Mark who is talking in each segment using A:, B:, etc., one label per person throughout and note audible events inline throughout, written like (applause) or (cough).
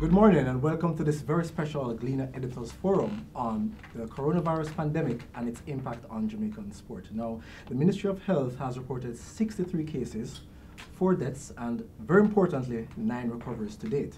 A: Good morning and welcome to this very special Gleaner Editors Forum on the coronavirus pandemic and its impact on Jamaican sport. Now, the Ministry of Health has reported 63 cases, 4 deaths, and very importantly, 9 recoveries to date.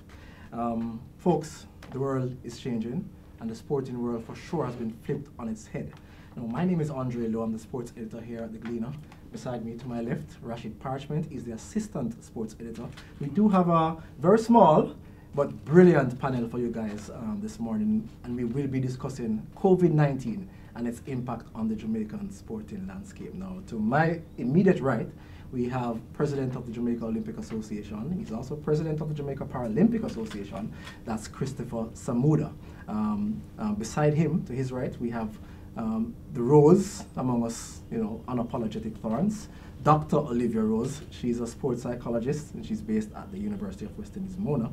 A: Um, folks, the world is changing and the sporting world for sure has been flipped on its head. Now, my name is Andre Lowe, I'm the sports editor here at the Gleaner. Beside me to my left, Rashid Parchment is the assistant sports editor. We do have a very small but brilliant panel for you guys um, this morning, and we will be discussing COVID-19 and its impact on the Jamaican sporting landscape. Now, to my immediate right, we have President of the Jamaica Olympic Association. He's also President of the Jamaica Paralympic Association. That's Christopher Samuda. Um, uh, beside him, to his right, we have um, the Rose among us, you know, unapologetic Thorns. Dr. Olivia Rose. She's a sports psychologist and she's based at the University of Western Mona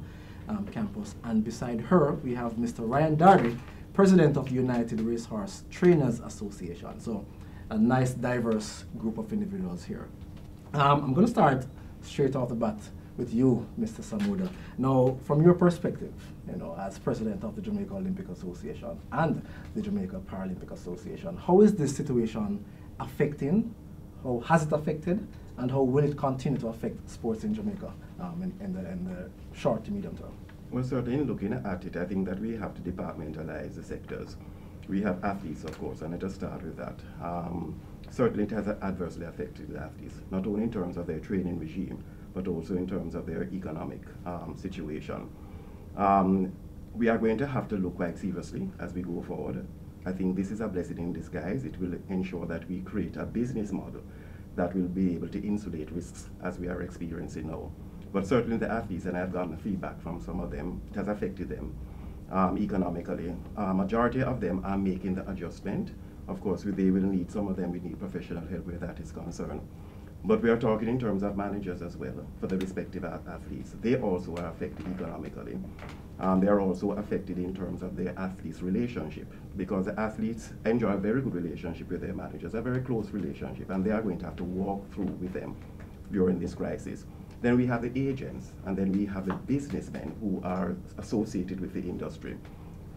A: um, campus. And beside her, we have Mr. Ryan Darby, president of the United Racehorse Trainers Association. So a nice, diverse group of individuals here. Um, I'm going to start straight off the bat with you, Mr. Samuda. Now, from your perspective, you know, as president of the Jamaica Olympic Association and the Jamaica Paralympic Association, how is this situation affecting, how has it affected, and how will it continue to affect sports in Jamaica um, in, in, the, in the short to medium term?
B: Well, certainly looking at it, I think that we have to departmentalize the sectors. We have athletes, of course, and let us start with that. Um, certainly it has adversely affected the athletes, not only in terms of their training regime, but also in terms of their economic um, situation. Um, we are going to have to look quite seriously as we go forward. I think this is a blessing in disguise. It will ensure that we create a business model that will be able to insulate risks as we are experiencing now. But certainly the athletes, and I've gotten feedback from some of them, it has affected them um, economically. A majority of them are making the adjustment. Of course, they will need, some of them will need professional help where that is concerned. But we are talking in terms of managers as well for the respective athletes. They also are affected economically. Um, they are also affected in terms of their athletes' relationship because the athletes enjoy a very good relationship with their managers, a very close relationship, and they are going to have to walk through with them during this crisis. Then we have the agents, and then we have the businessmen who are associated with the industry,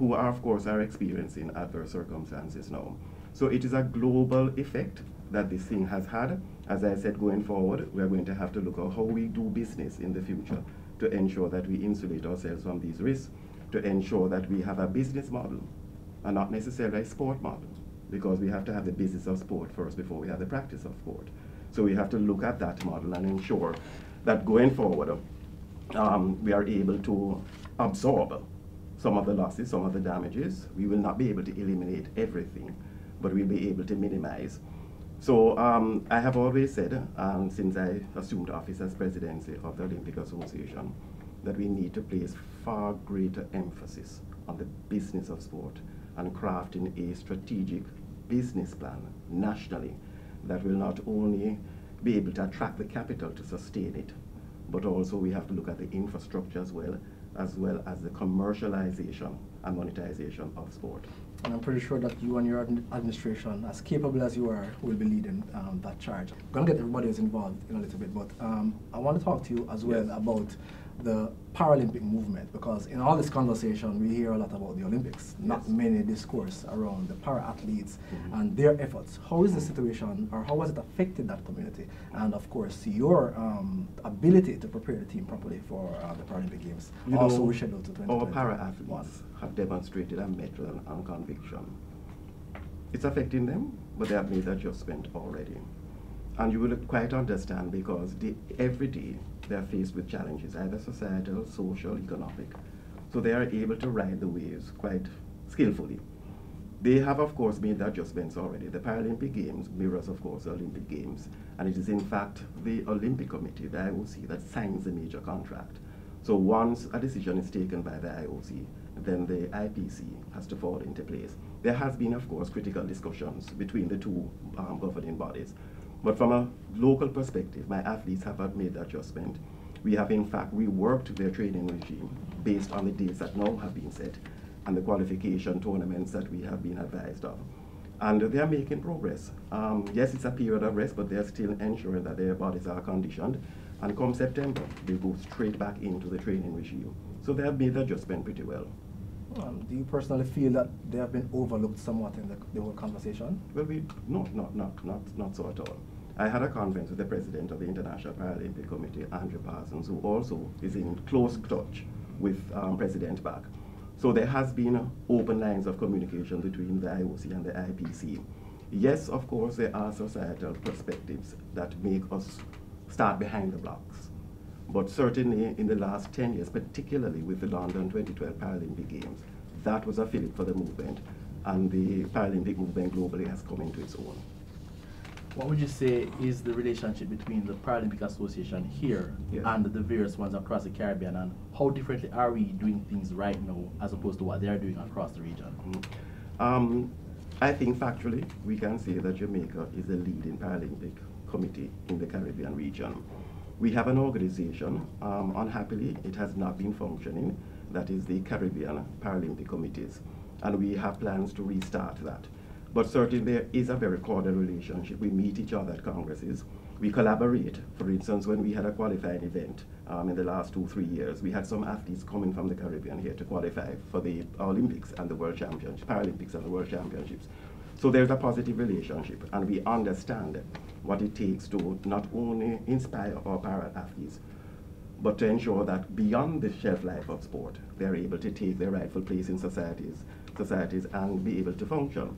B: who are, of course, are experiencing adverse circumstances now. So it is a global effect that this thing has had. As I said, going forward, we are going to have to look at how we do business in the future to ensure that we insulate ourselves from these risks, to ensure that we have a business model and not necessarily a sport model, because we have to have the business of sport first before we have the practice of sport. So we have to look at that model and ensure that going forward, um, we are able to absorb some of the losses, some of the damages. We will not be able to eliminate everything, but we'll be able to minimize. So um, I have always said, um, since I assumed office as president of the Olympic Association, that we need to place far greater emphasis on the business of sport and crafting a strategic business plan nationally that will not only be able to attract the capital to sustain it. But also we have to look at the infrastructure as well, as well as the commercialization and monetization of sport.
A: And I'm pretty sure that you and your administration, as capable as you are, will be leading um, that charge. I'm going to get everybody else involved in a little bit, but um, I want to talk to you as well yes. about the Paralympic movement because in all this conversation we hear a lot about the Olympics, yes. not many discourse around the para athletes mm -hmm. and their efforts. How is the situation or how has it affected that community? And of course your um, ability to prepare the team properly for uh, the Paralympic Games
B: you also know, rescheduled to 2020. Our para athletes have demonstrated a mettle and conviction. It's affecting them, but they have made adjustment already. And you will quite understand because they, every day they're faced with challenges, either societal, social, economic. So they are able to ride the waves quite skillfully. They have, of course, made adjustments already. The Paralympic Games mirrors, of course, the Olympic Games. And it is, in fact, the Olympic Committee, the IOC, that signs the major contract. So once a decision is taken by the IOC, then the IPC has to fall into place. There has been, of course, critical discussions between the two um, governing bodies. But from a local perspective, my athletes have made the adjustment. We have in fact reworked their training regime based on the dates that now have been set and the qualification tournaments that we have been advised of. And they are making progress. Um, yes, it's a period of rest, but they're still ensuring that their bodies are conditioned And come September, they go straight back into the training regime. So they have made the adjustment pretty well.
A: Um, do you personally feel that they have been overlooked somewhat in the, the whole conversation?
B: Well, we no, not not not not so at all. I had a conference with the president of the International Paralympic Committee, Andrew Parsons, who also is in close touch with um, President Bach. So there has been open lines of communication between the IOC and the IPC. Yes, of course, there are societal perspectives that make us start behind the blocks. But certainly in the last 10 years, particularly with the London 2012 Paralympic Games, that was a fillip for the movement, and the Paralympic movement globally has come into its own.
C: What would you say is the relationship between the Paralympic Association here
B: yes.
C: and the various ones across the Caribbean, and how differently are we doing things right now as opposed to what they are doing across the region? Mm -hmm.
B: um, I think factually, we can say that Jamaica is the leading Paralympic committee in the Caribbean region. We have an organization, um, unhappily, it has not been functioning, that is the Caribbean Paralympic Committees, and we have plans to restart that. But certainly there is a very cordial relationship. We meet each other at congresses. We collaborate. For instance, when we had a qualifying event um, in the last two, three years, we had some athletes coming from the Caribbean here to qualify for the Olympics and the World Championships, Paralympics and the World Championships. So there's a positive relationship, and we understand what it takes to not only inspire our para athletes, but to ensure that beyond the shelf life of sport, they're able to take their rightful place in societies, societies and be able to function.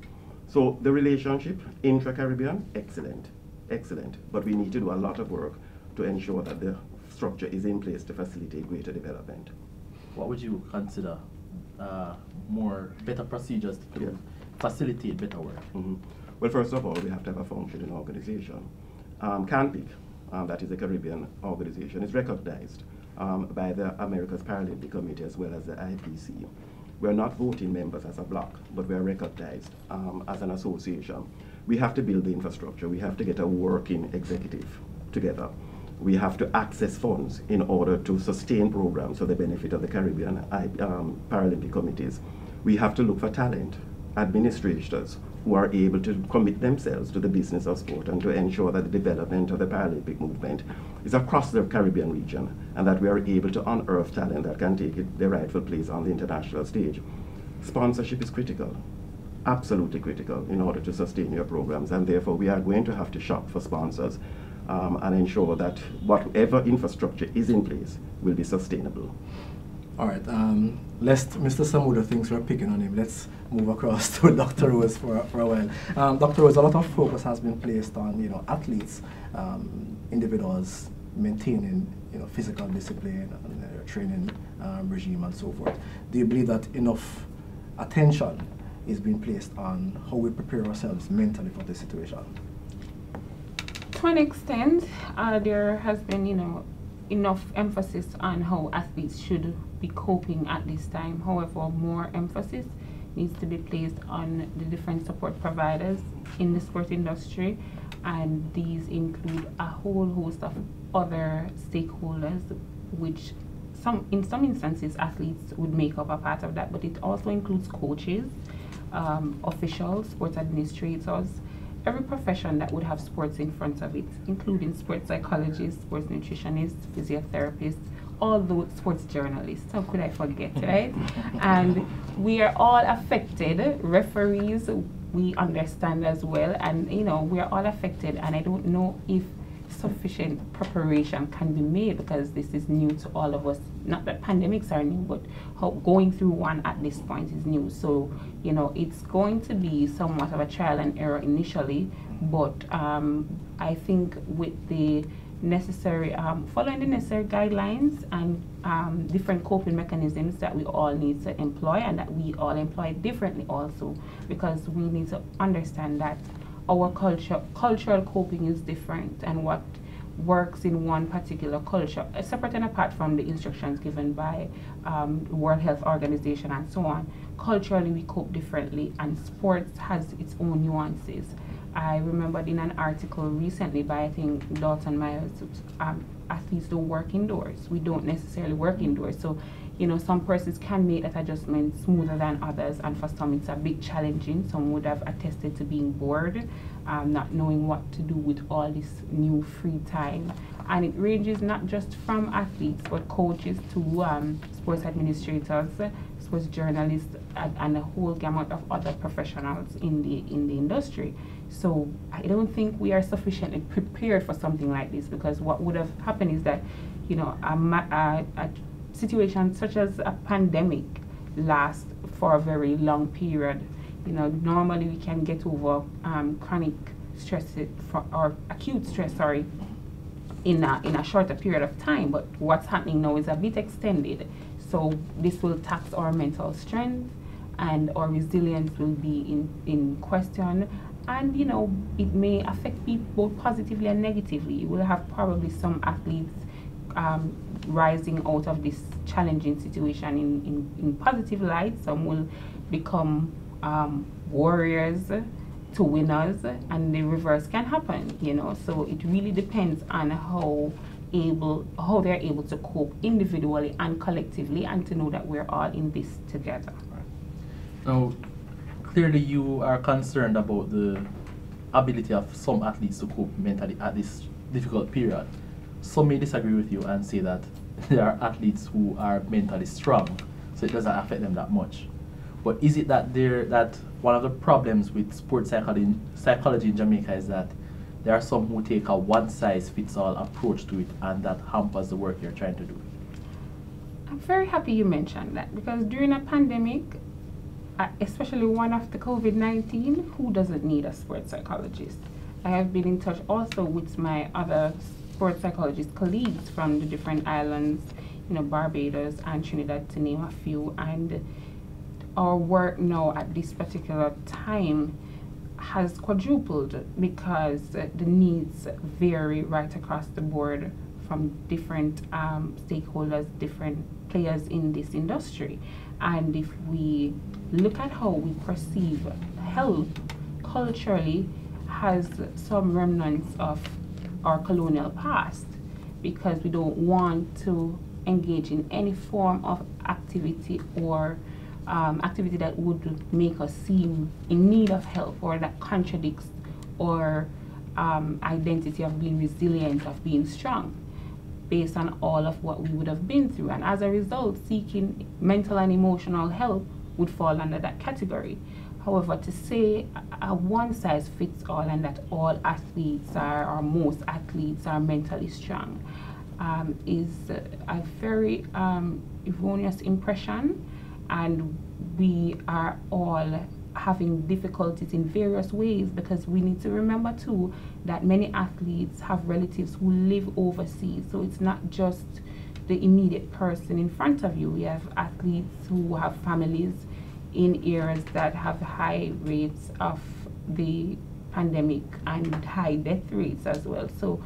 B: So the relationship intra-Caribbean, excellent, excellent. But we need to do a lot of work to ensure that the structure is in place to facilitate greater development.
C: What would you consider uh, more better procedures to yeah. facilitate better work?
B: Mm -hmm. Well, first of all, we have to have a functioning organization. Um, CANPIC, um, that is a Caribbean organization, is recognized um, by the Americas Paralympic Committee as well as the IPC. We're not voting members as a bloc, but we're recognized um, as an association. We have to build the infrastructure. We have to get a working executive together. We have to access funds in order to sustain programs for the benefit of the Caribbean um, Paralympic committees. We have to look for talent, administrators who are able to commit themselves to the business of sport and to ensure that the development of the Paralympic movement is across the Caribbean region and that we are able to unearth talent that can take it, their rightful place on the international stage. Sponsorship is critical, absolutely critical in order to sustain your programs and therefore we are going to have to shop for sponsors um, and ensure that whatever infrastructure is in place will be sustainable.
A: All right, um, lest Mr. Samuda thinks we're picking on him, let's move across (laughs) to Dr. Rose for, for a while. Um, Dr. Rose, a lot of focus has been placed on, you know, athletes, um, individuals maintaining, you know, physical discipline and uh, training um, regime and so forth. Do you believe that enough attention is being placed on how we prepare ourselves mentally for this situation?
D: To an extent, uh, there has been, you know, enough emphasis on how athletes should be coping at this time. However, more emphasis needs to be placed on the different support providers in the sport industry and these include a whole host of other stakeholders which some in some instances athletes would make up a part of that but it also includes coaches um, officials sports administrators every profession that would have sports in front of it including sports psychologists sports nutritionists physiotherapists all the sports journalists. How could I forget, right? and we are all affected. Referees, we understand as well, and you know we are all affected. And I don't know if sufficient preparation can be made because this is new to all of us. Not that pandemics are new, but going through one at this point is new. So you know it's going to be somewhat of a trial and error initially, but um, I think with the necessary, um, following the necessary guidelines and um, different coping mechanisms that we all need to employ and that we all employ differently also because we need to understand that our culture, cultural coping is different and what works in one particular culture, uh, separate and apart from the instructions given by um, the World Health Organization and so on. Culturally, we cope differently, and sports has its own nuances. I remembered in an article recently by I think Dalton Myers, um, athletes don't work indoors. We don't necessarily work indoors. So, you know, some persons can make that adjustment smoother than others, and for some it's a bit challenging. Some would have attested to being bored, um, not knowing what to do with all this new free time. and it ranges not just from athletes but coaches to um, sports administrators, sports journalists, and, and, a whole gamut of other professionals in the in the industry. So I don't think we are sufficiently prepared for something like this because what would have happened is that, you know, a, a, a situation such as a pandemic lasts for a very long period. You know, normally we can get over um, chronic stress for, or acute stress, sorry, in a, in a shorter period of time. But what's happening now is a bit extended. So this will tax our mental strength and our resilience will be in, in question. And you know, it may affect people both positively and negatively. You will have probably some athletes um, rising out of this challenging situation in, in, in positive light. Some will become um, warriors to winners and the reverse can happen you know so it really depends on how able how they're able to cope individually and collectively and to know that we're all in this together
C: now clearly you are concerned about the ability of some athletes to cope mentally at this difficult period some may disagree with you and say that (laughs) there are athletes who are mentally strong so it doesn't affect them that much but is it that there that one of the problems with sports psychology, psychology in Jamaica is that there are some who take a one-size-fits-all approach to it, and that hampers the work you're trying to do.
D: I'm very happy you mentioned that because during a pandemic, especially one after COVID-19, who doesn't need a sports psychologist? I have been in touch also with my other sports psychologist colleagues from the different islands, you know, Barbados and Trinidad to name a few, and our work now at this particular time has quadrupled because the needs vary right across the board from different um, stakeholders, different players in this industry. And if we look at how we perceive health culturally, has some remnants of our colonial past. Because we don't want to engage in any form of activity or um, activity that would make us seem in need of help or that contradicts our um, identity of being resilient, of being strong, based on all of what we would have been through. And as a result, seeking mental and emotional help would fall under that category. However, to say a one size fits all and that all athletes are, or most athletes are mentally strong, um, is a very um, erroneous impression and we are all having difficulties in various ways because we need to remember too that many athletes have relatives who live overseas. So it's not just the immediate person in front of you. We have athletes who have families in areas that have high rates of the pandemic and high death rates as well. So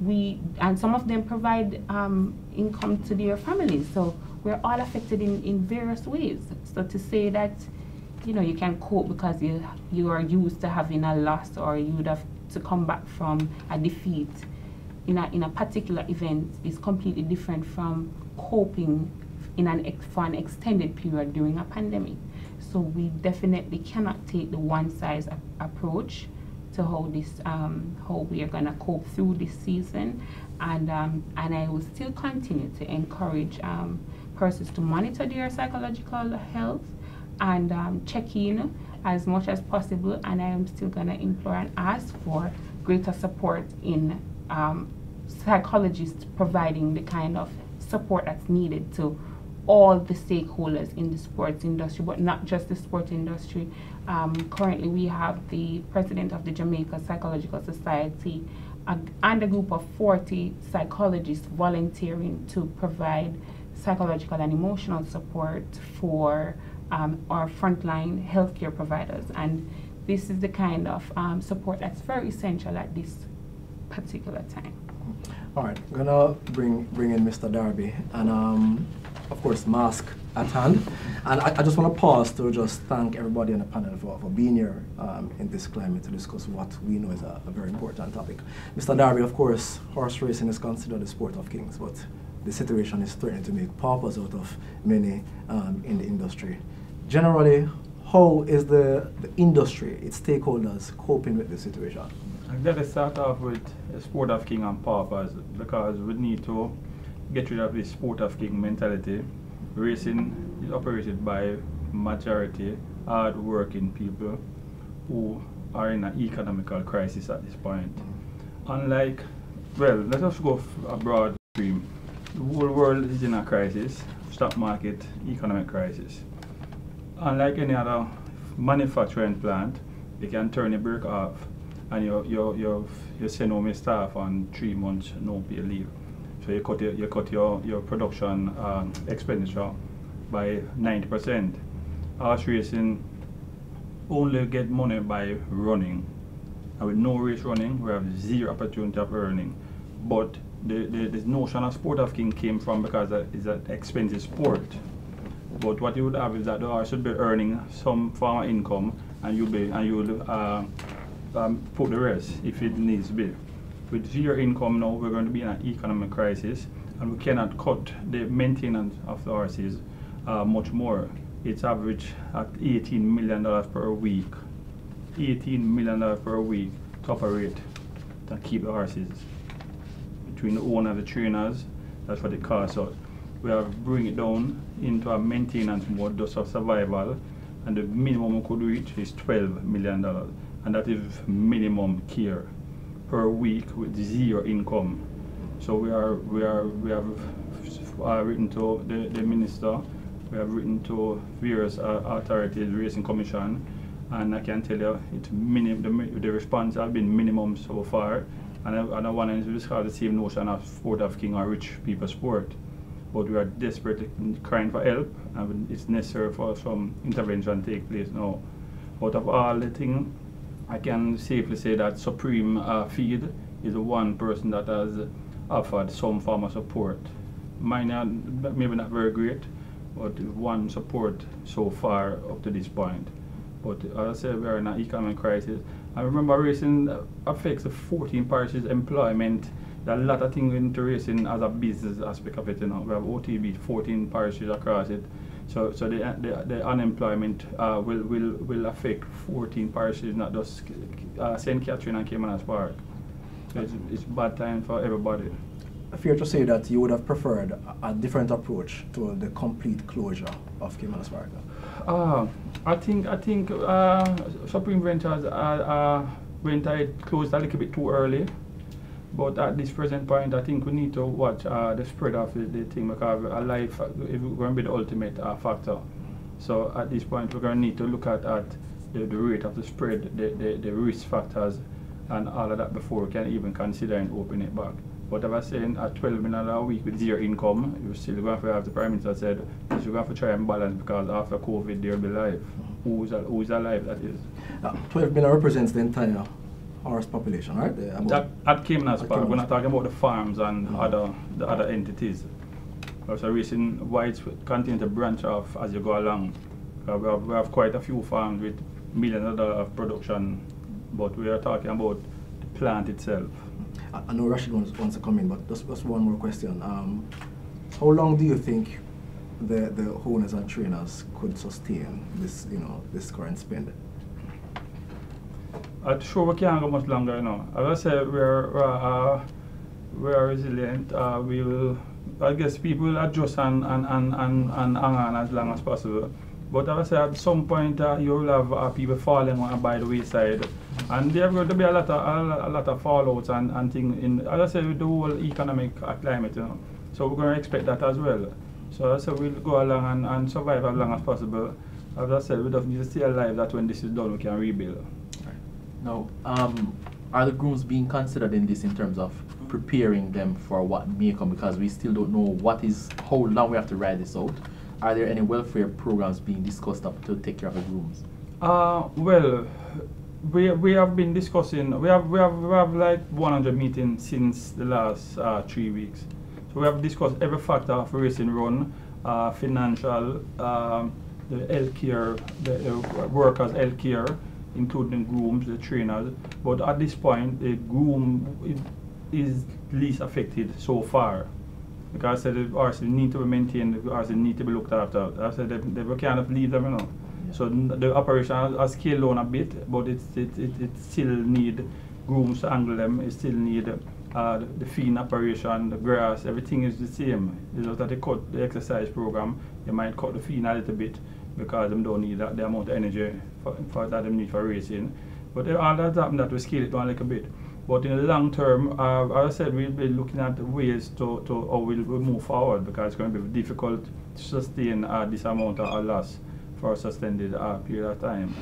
D: we and some of them provide um, income to their families. So we're all affected in, in various ways. So to say that, you know, you can cope because you you are used to having a loss or you would have to come back from a defeat in a in a particular event is completely different from coping in an for an extended period during a pandemic. So we definitely cannot take the one size approach to how this um, how we are gonna cope through this season, and um, and I will still continue to encourage um, persons to monitor their psychological health and um, check in as much as possible. And I am still going to implore and ask for greater support in um, psychologists providing the kind of support that's needed to all the stakeholders in the sports industry, but not just the sports industry. Um, currently, we have the president of the Jamaica Psychological Society uh, and a group of 40 psychologists volunteering to provide psychological and emotional support for um, our frontline healthcare providers. And this is the kind of um, support that's very essential at this particular time.
A: All right, I'm gonna bring bring in Mr. Darby, and um, of course, mask at hand. And I, I just want to pause to just thank everybody on the panel for, for being here um, in this climate to discuss what we know is a, a very important topic. Mr. Darby, of course, horse racing is considered the sport of kings, but the situation is threatening to make paupers out of many um, in the industry. Generally, how is the, the industry, its stakeholders, coping with the situation?
E: To start off with sport of king and paupers because we need to get rid of this sport of king mentality. Racing is operated by majority hard-working people who are in an economical crisis at this point. Unlike, well, let us go abroad. The whole world is in a crisis, stock market, economic crisis. Unlike any other manufacturing plant, you can turn the brake off and you, you, you, you send home your staff on three months no pay leave. So you cut your, you cut your, your production um, expenditure by 90%. Horse racing only get money by running. And with no race running, we have zero opportunity of earning. But the, the, the notion of sport of king came from because it's an expensive sport. But what you would have is that the horse should be earning some form of income and you be and you would uh, um, put the rest if it needs to be. With zero income now, we're going to be in an economic crisis and we cannot cut the maintenance of the horses uh, much more. It's average at $18 million per week. $18 million per week to operate to keep the horses. Between the owner and the trainers, that's what it costs us. We have bring it down into a maintenance mode just of survival and the minimum we could reach is $12 million and that is minimum care per week with zero income. So we are we are we have uh, written to the, the minister, we have written to various uh, authorities, racing commission, and I can tell you it's minim the, the response have been minimum so far. And I, and I want to describe the same notion of sport of king or rich people sport. But we are desperately crying for help, and it's necessary for some intervention to take place now. But of all the things I can safely say that Supreme uh, Feed is the one person that has offered some form of support. Mine are maybe not very great, but one support so far up to this point. But as I said, we are in an economic crisis. I remember racing affects the 14 parishes employment. A lot of things into racing as a business aspect of it. You know, we have OTB, 14 parishes across it. So, so the, the, the unemployment uh, will, will, will affect 14 parishes, not just uh, St. Catherine and Caymanas Park. So it's, it's bad time for everybody.
A: Fair to say that you would have preferred a, a different approach to the complete closure of Caymanas Park?
E: Uh, I think I think uh, Supreme Ventures uh, uh, went closed a little bit too early. But at this present point, I think we need to watch uh, the spread of the, the, thing because a life is going to be the ultimate uh, factor. So at this point, we're going to need to look at, at the, the rate of the spread, the, the, the risk factors, and all of that before we can even consider and open it back. But I was saying, at 12 million a week with zero income, you're still going to have the Prime Minister said, you're going to try and balance because after COVID, there'll be life. Who's, who's alive, that is.
A: Uh, 12 million represents the entire horse population, right?
E: That, at Caymanas Park, we're not talking about the farms and mm. other the other entities. So reason why it's continue to branch off as you go along. Uh, we, have, we have quite a few farms with millions of dollars of production, but we are talking about the plant itself.
A: I, I know Rashid wants, wants to come in, but just, just one more question. Um, how long do you think the, the owners and trainers could sustain this, you know, this current spend?
E: I'm sure we can't go much longer, you know. As I said, we're, uh, we're resilient. Uh, we will, I guess people will adjust and, and, and, and, and hang on as long as possible. But as I said, at some point uh, you will have uh, people falling by the wayside. And there's going to be a lot of, a, lot of fallouts and, and things, in, as I said, with the whole economic uh, climate, you know. So we're going to expect that as well. So as I said, we'll go along and, and survive as long as possible. As I said, we just need to stay alive that when this is done, we can rebuild.
C: Now, um, are the grooms being considered in this in terms of preparing them for what may come? Because we still don't know what is how long we have to ride this out. Are there any welfare programs being discussed up to take care of the grooms?
E: Uh, well, we, we have been discussing. We have we have we have like 100 meetings since the last uh, three weeks. So we have discussed every factor of racing run, uh, financial, um, the health care, the uh, workers' health care including grooms, the trainers. But at this point, the groom is least affected so far. Because I said the horses need to be maintained, the horses need to be looked after. I said they, they kind of leave them, you know. Yeah. So the operation has scaled down a bit, but it's, it, it, it still need grooms to angle them, it still need uh, the, the feeding operation, the grass, everything is the same. It's just that they cut the exercise program, they might cut the feeding a little bit because them don't need that, the amount of energy for, for that them need for racing. But all that happened that we scale it down a little bit. But in the long term, uh, as I said, we'll be looking at ways to, to how we'll, we'll move forward because it's going to be difficult to sustain uh, this amount of loss for a sustained uh, period of time.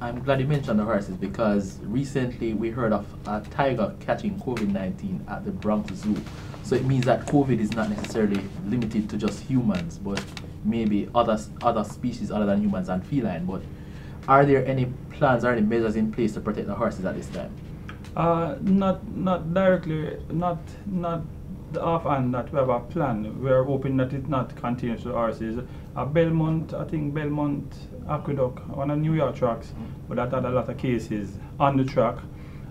C: I'm glad you mentioned the horses because recently we heard of a tiger catching COVID 19 at the Bronx Zoo. So it means that COVID is not necessarily limited to just humans, but maybe other, other species other than humans and feline. But are there any plans or any measures in place to protect the horses at this time?
E: Uh, not not directly, not not offhand that we have a plan. We are hoping that it not continues to horses. Uh, Belmont, I think Belmont Aqueduct, one of New York tracks, but that had a lot of cases on the track.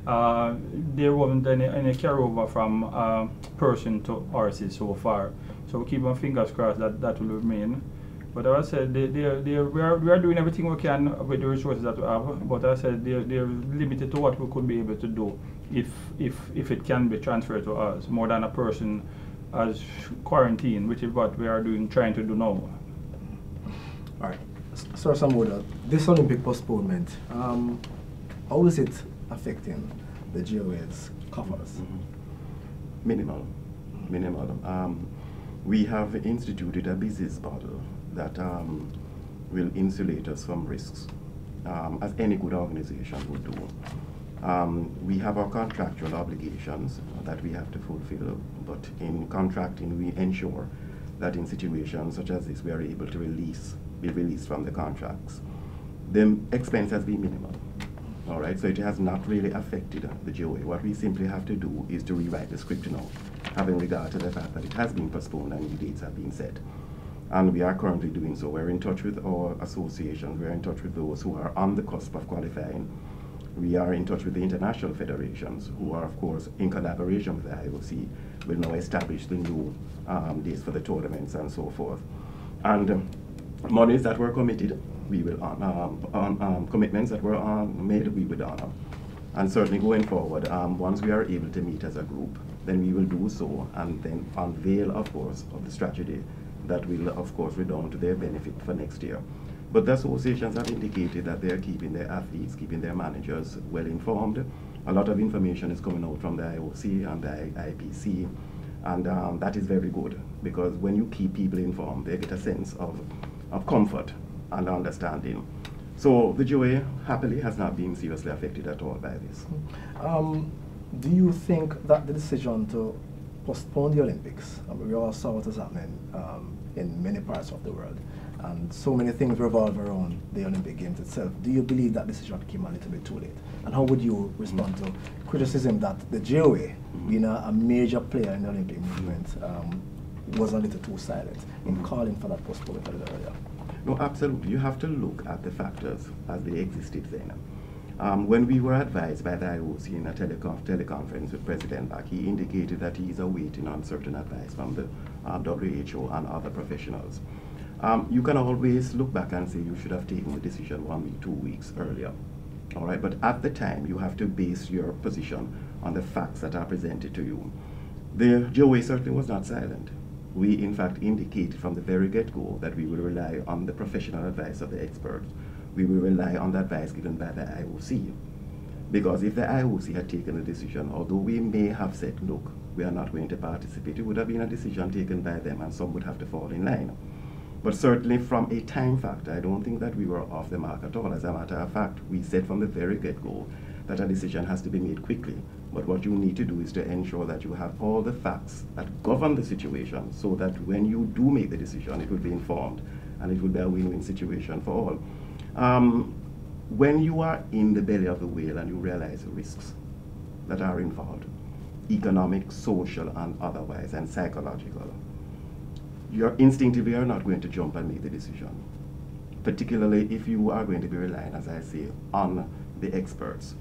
E: Uh, there wasn't any, any carryover from uh, person to horses so far. So we keep our fingers crossed that that will remain. But as I said, they, they, they, we, are, we are doing everything we can with the resources that we have. But as I said, they're, they're limited to what we could be able to do if, if, if it can be transferred to us, more than a person as quarantine, which is what we are doing, trying to do now.
A: All right. Sir Samuda, this Olympic postponement, um, how is it affecting the JOA's coffers? Mm -hmm.
B: Minimal. Minimal. Um, we have instituted a business model that um, will insulate us from risks, um, as any good organization would do. Um, we have our contractual obligations that we have to fulfill, but in contracting, we ensure that in situations such as this, we are able to release, be released from the contracts. The expense has been minimal. All right, so it has not really affected the JOA. What we simply have to do is to rewrite the script now, having regard to the fact that it has been postponed and new dates have been set and we are currently doing so. We're in touch with our associations, we're in touch with those who are on the cusp of qualifying. We are in touch with the international federations, who are, of course, in collaboration with the IOC, will now establish the new um, dates for the tournaments and so forth. And um, monies that were committed, we will um, on, um, commitments that were um, made, we would honor. And certainly going forward, um, once we are able to meet as a group, then we will do so and then unveil, of course, of the strategy that will, of course, redound to their benefit for next year. But the associations have indicated that they are keeping their athletes, keeping their managers well informed. A lot of information is coming out from the IOC and the IPC, and um, that is very good because when you keep people informed, they get a sense of, of comfort and understanding. So the JOA happily has not been seriously affected at all by this.
A: Um, do you think that the decision to postpone the Olympics, I mean, we all saw what was happening um, in many parts of the world. And so many things revolve around the Olympic Games itself. Do you believe that decision came a little bit too late? And how would you respond mm -hmm. to criticism that the JOA, mm -hmm. being a, a, major player in the Olympic movement, um, was a little too silent in mm -hmm. calling for that postponement a little earlier?
B: No, absolutely. You have to look at the factors as they existed then. Um, when we were advised by the IOC in a teleconf teleconference with President Bach, he indicated that he is awaiting uncertain advice from the um, WHO and other professionals. Um, you can always look back and say you should have taken the decision one week, two weeks earlier. All right, but at the time, you have to base your position on the facts that are presented to you. The JOA certainly was not silent. We, in fact, indicated from the very get-go that we will rely on the professional advice of the experts. We will rely on the advice given by the IOC. Because if the IOC had taken a decision, although we may have said, look, we are not going to participate, it would have been a decision taken by them and some would have to fall in line. But certainly from a time factor, I don't think that we were off the mark at all. As a matter of fact, we said from the very get-go that a decision has to be made quickly. But what you need to do is to ensure that you have all the facts that govern the situation so that when you do make the decision, it will be informed and it will be a win-win situation for all. Um, when you are in the belly of the whale and you realize the risks that are involved, economic, social, and otherwise, and psychological, you're instinctively are not going to jump and make the decision. Particularly if you are going to be relying, as I say, on the experts.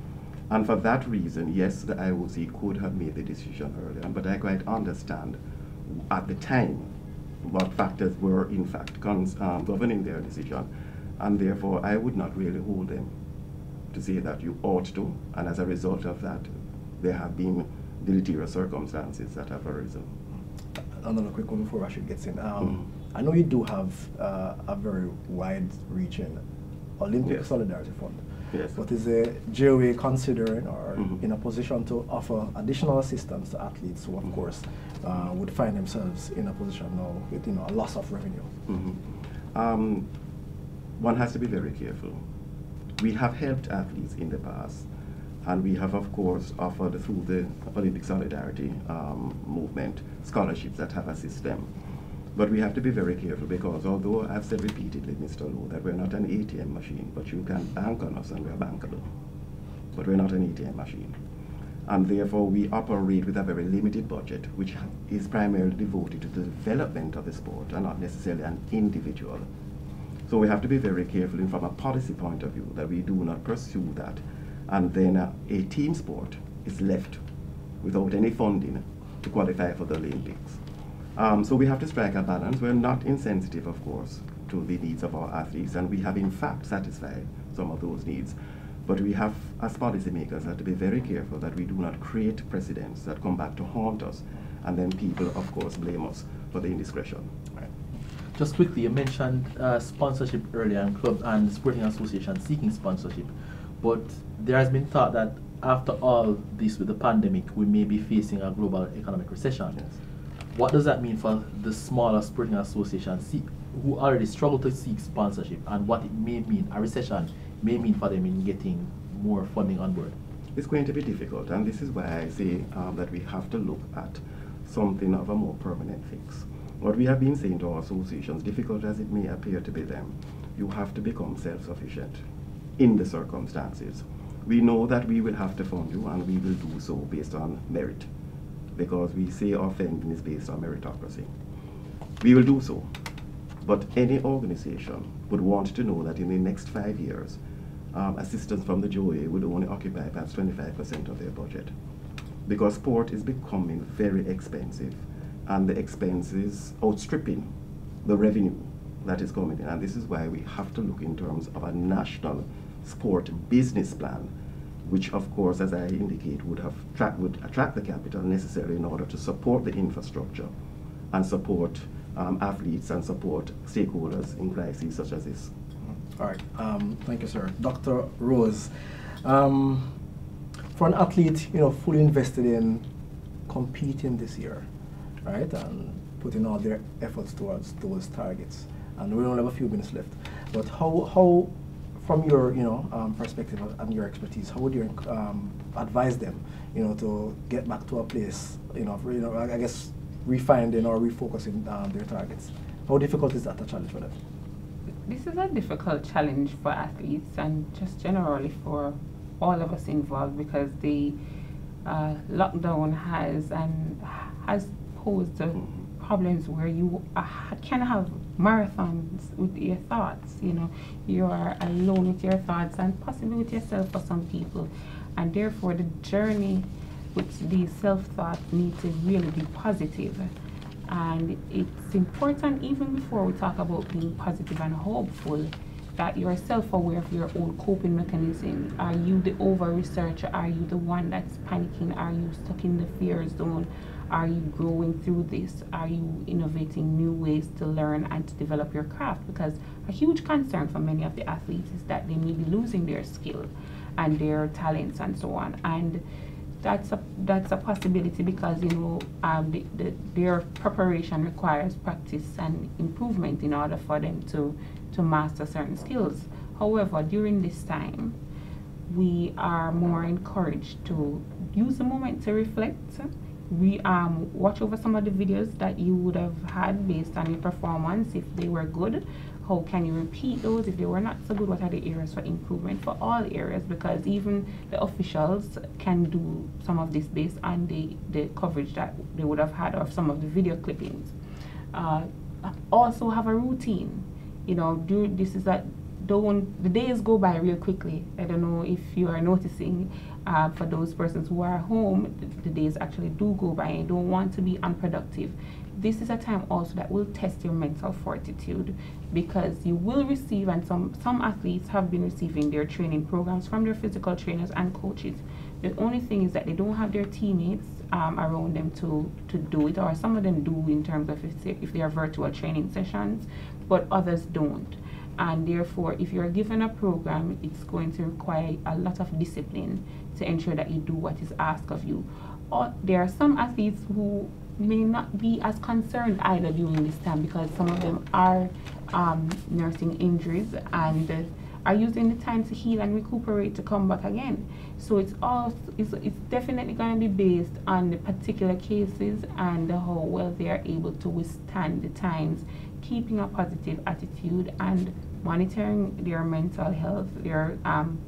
B: And for that reason, yes, the IOC could have made the decision earlier, but I quite understand at the time what factors were in fact um, governing their decision, and therefore I would not really hold them to say that you ought to, and as a result of that, there have been deleterious circumstances that have arisen.
A: Another quick one before Rashid gets in. Um,
B: Mhm.
A: I know you do have uh, a very wide-reaching Olympic
B: Yes.
A: Solidarity Fund.
B: Yes.
A: But is the JOA considering or
B: Mhm.
A: in a position to offer additional assistance to athletes who, of
B: Mhm.
A: course, uh, would find themselves in a position now with you know a loss of revenue?
B: Mhm. Um, one has to be very careful. We have helped athletes in the past, and we have, of course, offered through the Olympic Solidarity um, movement scholarships that have assisted them. But we have to be very careful because although I've said repeatedly, Mr. Lowe, that we're not an ATM machine, but you can bank on us and we're bankable. But we're not an ATM machine. And therefore, we operate with a very limited budget, which is primarily devoted to the development of the sport and not necessarily an individual. So we have to be very careful from a policy point of view that we do not pursue that. And then uh, a team sport is left without any funding to qualify for the Olympics. Um, so we have to strike a balance. We're not insensitive, of course, to the needs of our athletes, and we have in fact satisfied some of those needs. But we have, as policymakers, have to be very careful that we do not create precedents that come back to haunt us, and then people, of course, blame us for the indiscretion.
C: Just quickly, you mentioned uh, sponsorship earlier and club and sporting associations seeking sponsorship, but there has been thought that after all this with the pandemic, we may be facing a global economic recession.
B: Yes.
C: What does that mean for the smaller sporting associations who already struggle to seek sponsorship, and what it may mean a recession may mean for them in getting more funding on board?
B: It's going to be difficult, and this is why I say um, that we have to look at something of a more permanent fix. What we have been saying to our associations, difficult as it may appear to be them, you have to become self-sufficient in the circumstances. We know that we will have to fund you, and we will do so based on merit, because we say our funding is based on meritocracy. We will do so, but any organization would want to know that in the next five years, um, assistance from the JOA would only occupy perhaps 25% of their budget. Because sport is becoming very expensive, and the expenses outstripping the revenue that is coming in. And this is why we have to look in terms of a national sport business plan, which, of course, as I indicate, would have would attract the capital necessary in order to support the infrastructure and support um, athletes and support stakeholders in crises such as this.
A: All right. Um, thank you, sir. Dr. Rose, um, for an athlete, you know, fully invested in competing this year, right, and putting all their efforts towards those targets, and we only have a few minutes left. But how, how, from your, you know, um, perspective and your expertise, how would you um, advise them, you know, to get back to a place, you know, for, you know, I guess refinding or refocusing um, their targets? How difficult is that a challenge for them?
D: This is a difficult challenge for athletes and just generally for all of us involved because the uh, lockdown has and has uh, problems where you can have marathons with your thoughts. You know, you are alone with your thoughts and possibly with yourself for some people, and therefore the journey with these self-thoughts need to really be positive. And it's important, even before we talk about being positive and hopeful, that you're self aware of your own coping mechanism. Are you the over researcher? Are you the one that's panicking? Are you stuck in the fear zone? Are you growing through this? Are you innovating new ways to learn and to develop your craft? Because a huge concern for many of the athletes is that they may be losing their skill and their talents and so on. And that's a that's a possibility because you know um, the, the, their preparation requires practice and improvement in order for them to to master certain skills. However, during this time, we are more encouraged to use the moment to reflect. We um, watch over some of the videos that you would have had based on your performance if they were good. How can you repeat those? If they were not so good, what are the areas for improvement for all areas? Because even the officials can do some of this based on the, the coverage that they would have had of some of the video clippings. Uh, also have a routine. You know, do this is that don't the days go by real quickly. I don't know if you are noticing uh, for those persons who are home, the, the days actually do go by and don't want to be unproductive. This is a time also that will test your mental fortitude because you will receive, and some, some athletes have been receiving their training programs from their physical trainers and coaches The only thing is that they don't have their teammates um, around them to, to do it, or some of them do in terms of if if they are virtual training sessions, but others don't. And therefore, if you're given a program, it's going to require a lot of discipline to ensure that you do what is asked of you. Or there are some athletes who may not be as concerned either during this time because some of them are um, nursing injuries and uh, are using the time to heal and recuperate to come back again. So it's all it's, it's definitely going to be based on the particular cases and how well they are able to withstand the times, keeping a positive attitude and monitoring their mental health, their um,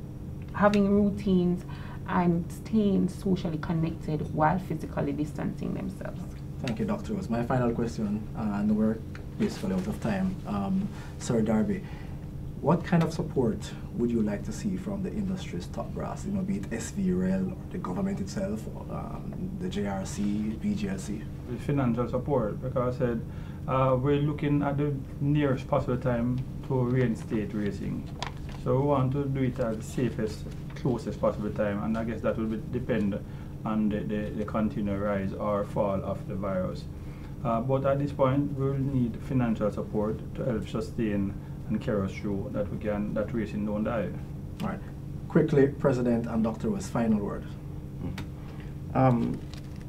D: having routines and staying socially connected while physically distancing themselves.
A: Thank you, Dr. Rose. My final question, uh, and we're basically out of time. Um, Sir Darby, what kind of support would you like to see from the industry's top brass, you know, be it SVRL or the government itself, or, um, the JRC, BGLC?
E: Financial support, because I said uh, we're looking at the nearest possible time to reinstate racing. So we want to do it at the safest, closest possible time, and I guess that will be, depend on the, the, the continued rise or fall of the virus. Uh, but at this point, we will need financial support to help sustain and carry us through that we can that racing don't die.
A: All right. Quickly, President and Dr. was final word.
B: Um,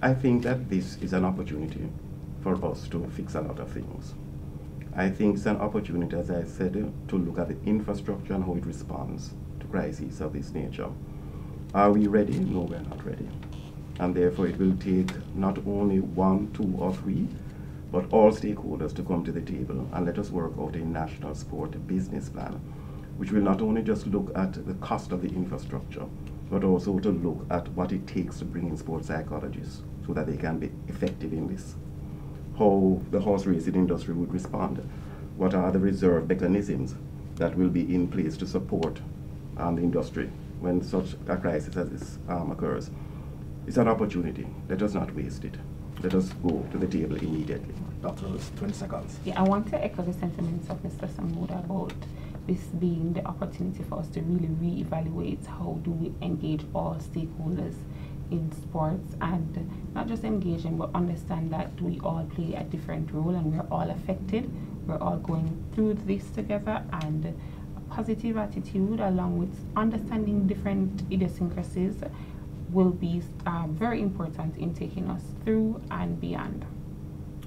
B: I think that this is an opportunity for us to fix a lot of things. I think it's an opportunity, as I said, to look at the infrastructure and how it responds to crises of this nature. Are we ready? No, we're not ready. And therefore, it will take not only one, two, or three, but all stakeholders to come to the table and let us work out a national sport business plan, which will not only just look at the cost of the infrastructure, but also to look at what it takes to bring in sports psychologists so that they can be effective in this. How the horse racing industry would respond, what are the reserve mechanisms that will be in place to support um, the industry when such a crisis as this um, occurs. It's an opportunity. Let us not waste it. Let us go to the table immediately.
A: Dr. Rose, 20 seconds.
D: Yeah, I want to echo the sentiments of Mr. Samuda about this being the opportunity for us to really reevaluate how do we engage all stakeholders in sports and not just engaging but understand that we all play a different role and we're all affected. We're all going through this together and a positive attitude along with understanding different idiosyncrasies will be um, very important in taking us through and beyond.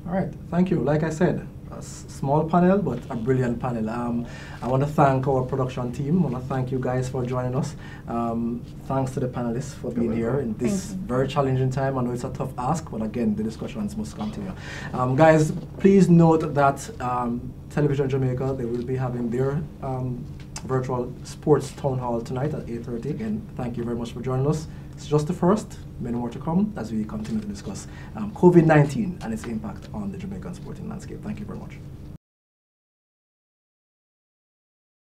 A: All right, thank you. Like I said, a small panel, but a brilliant panel. Um, I want to thank our production team. I want to thank you guys for joining us. Um, thanks to the panelists for being here in this very challenging time. I know it's a tough ask, but again, the discussions must continue. Um, guys, please note that um, Television Jamaica, they will be having their um, virtual sports town hall tonight at 8.30. Again, thank you very much for joining us. It's just the first, many more to come as we continue to discuss um, COVID 19 and its impact on the Jamaican sporting landscape. Thank you very much.